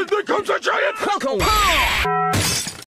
And there comes a giant falcon!